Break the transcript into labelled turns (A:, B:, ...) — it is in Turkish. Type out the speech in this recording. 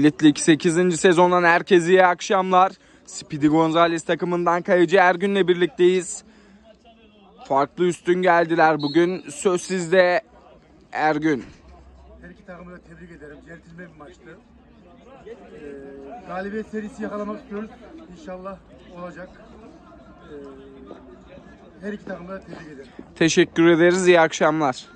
A: Elitlik 8. sezondan herkese iyi akşamlar. Speedy Gonzales takımından kayıcı Ergün'le birlikteyiz. Farklı üstün geldiler bugün. Söz sizde Ergün.
B: Her iki takımı da tebrik ederim. Centilmen bir maçtı. Ee, galibiyet serisi yakalamak istiyoruz. İnşallah olacak. Ee, her iki takımı da tebrik ederim.
A: Teşekkür ederiz. İyi akşamlar.